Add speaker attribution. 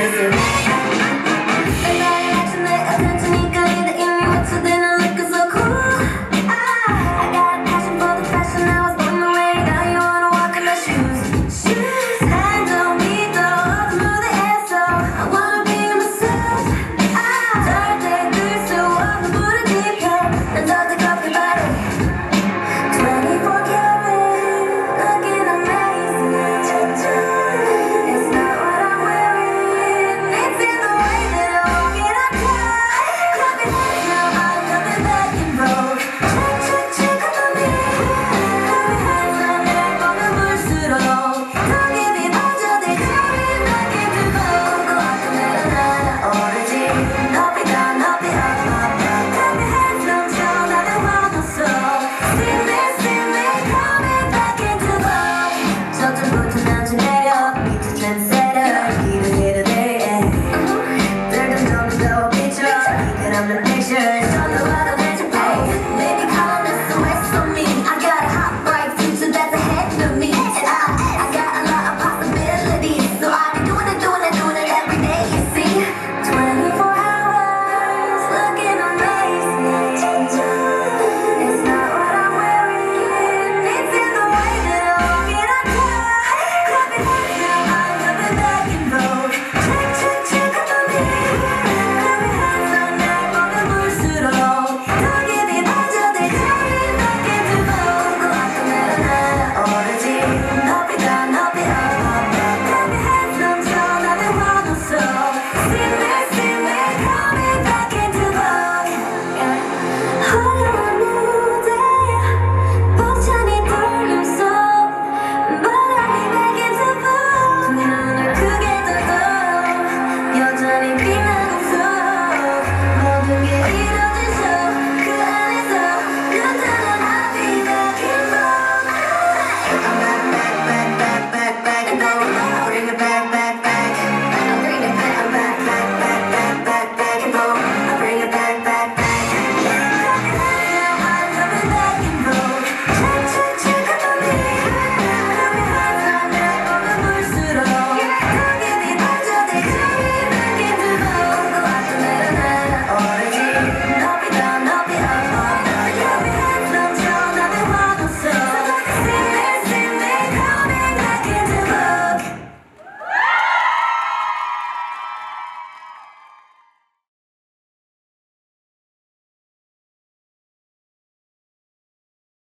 Speaker 1: Mr.